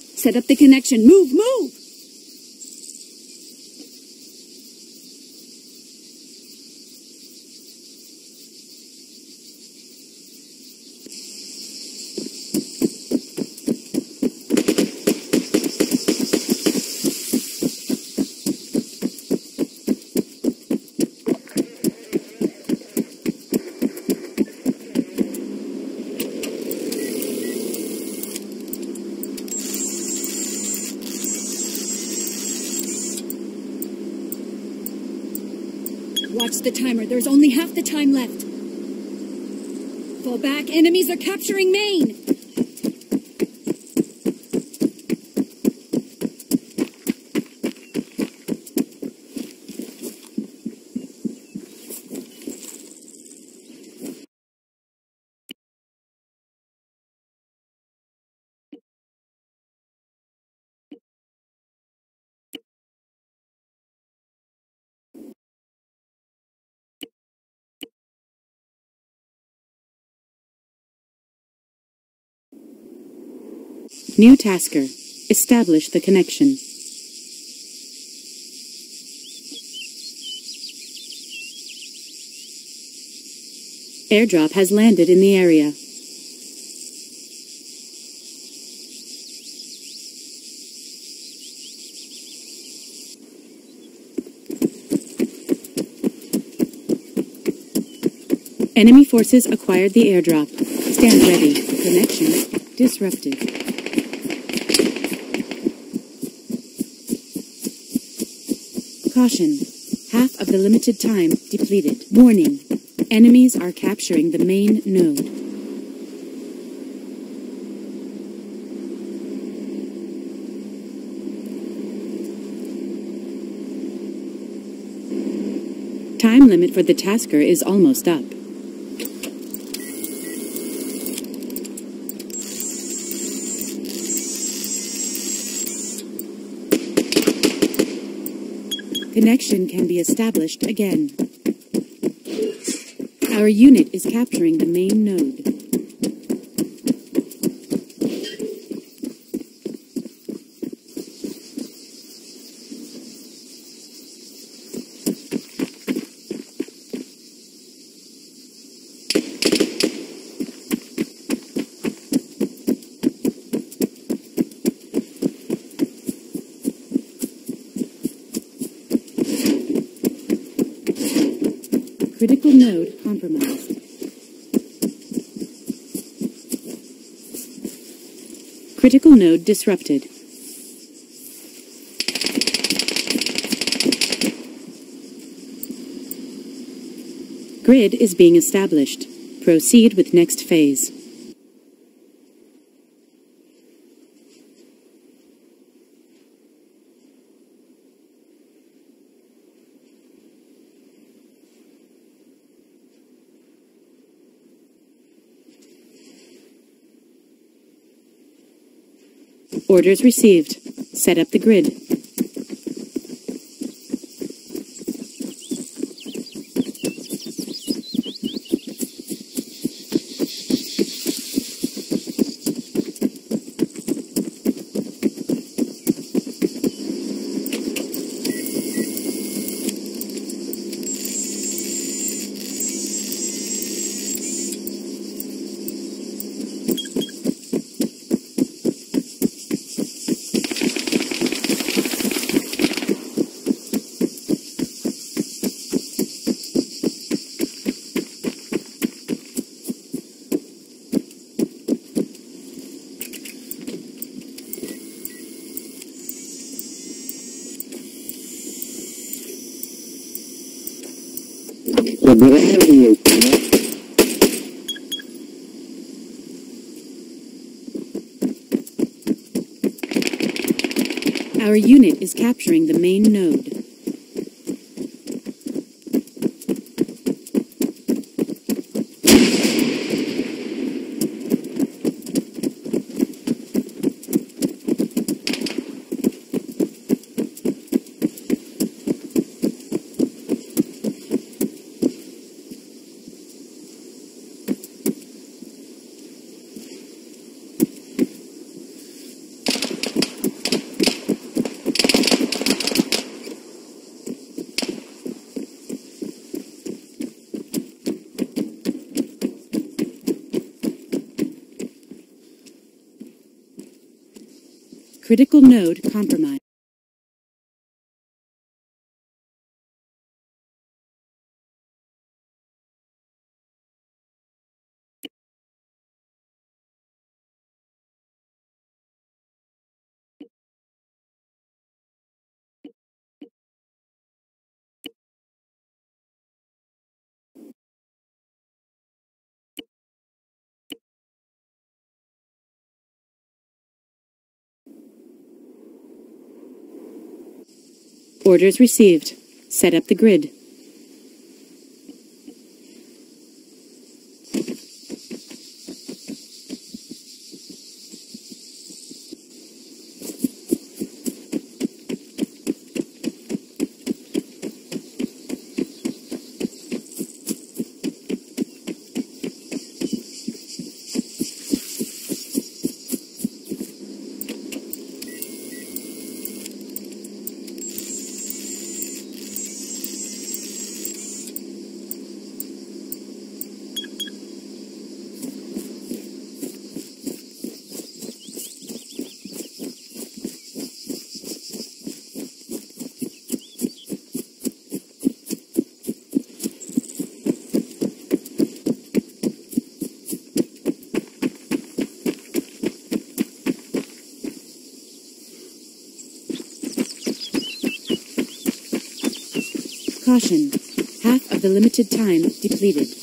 Set up the connection. Move, move! There's only half the time left. Fall back. Enemies are capturing main. New tasker. Establish the connection. Airdrop has landed in the area. Enemy forces acquired the airdrop. Stand ready. Connection disrupted. Caution. Half of the limited time depleted. Warning. Enemies are capturing the main node. Time limit for the tasker is almost up. Connection can be established again. Our unit is capturing the main node. Critical node compromised. Critical node disrupted. Grid is being established. Proceed with next phase. Orders received. Set up the grid. Our unit is capturing the main node. Critical node compromised. Orders received. Set up the grid. Caution. Half of the limited time depleted.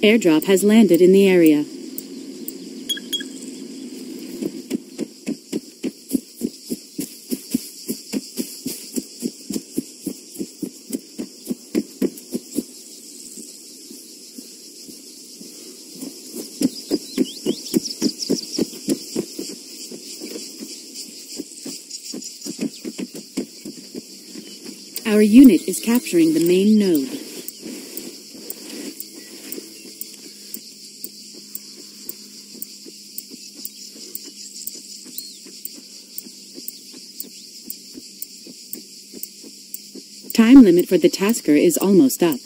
Airdrop has landed in the area. Our unit is capturing the main node. Time limit for the tasker is almost up.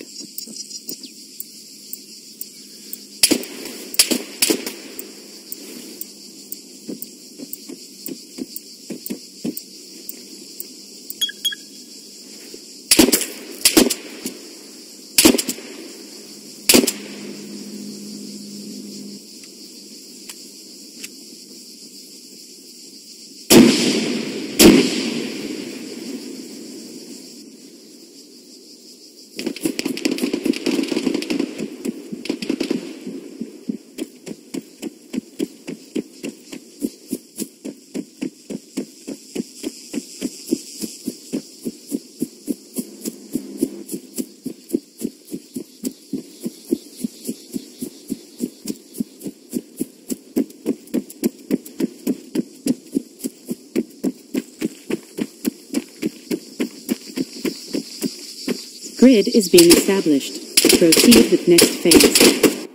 Grid is being established. Proceed with next phase.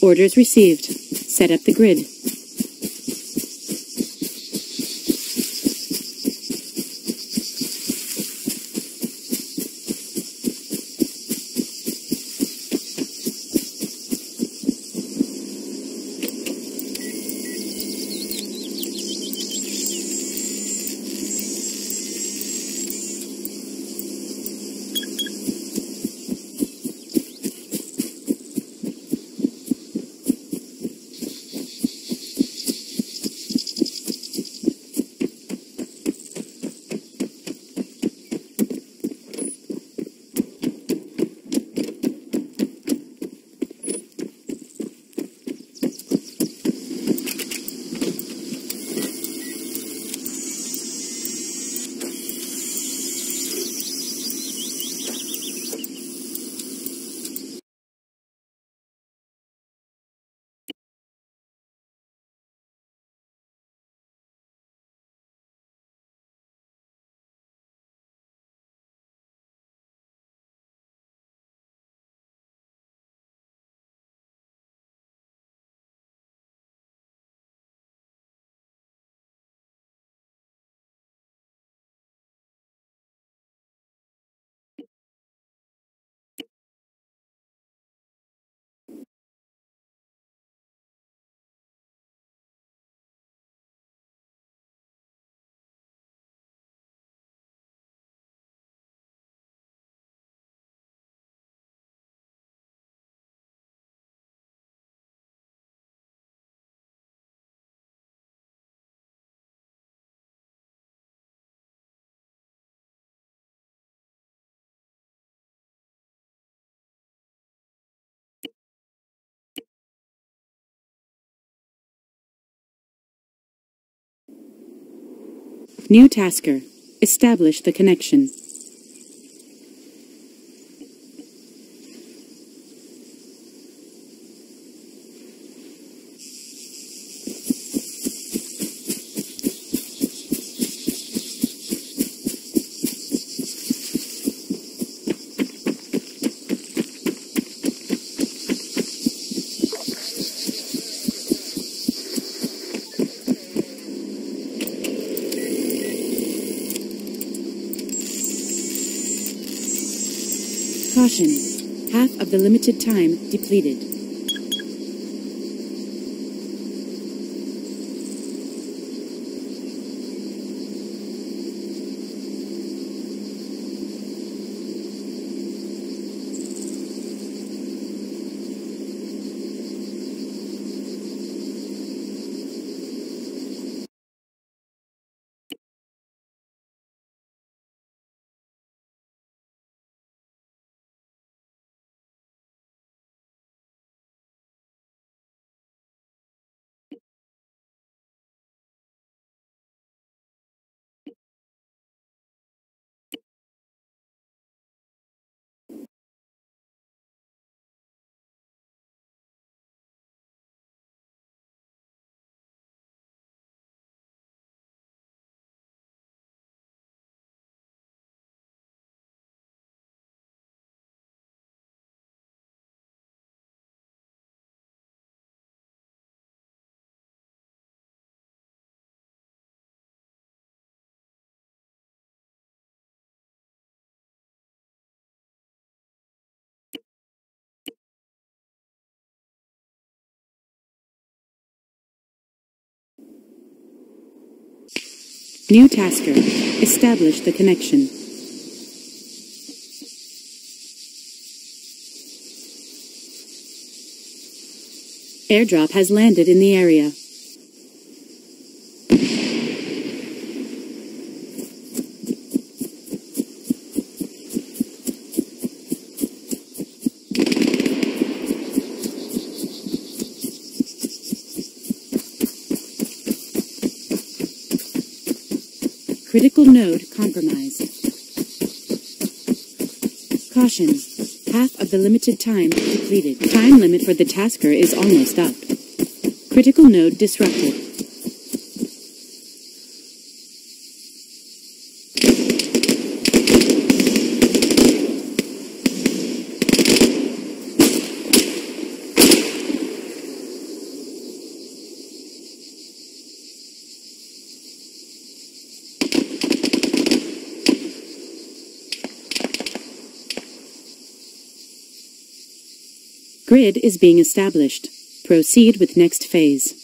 Orders received. Set up the grid. New tasker. Establish the connection. Half of the limited time depleted. New tasker. Establish the connection. Airdrop has landed in the area. Node compromised. Caution. Half of the limited time depleted. Time limit for the tasker is almost up. Critical node disrupted. Grid is being established. Proceed with next phase.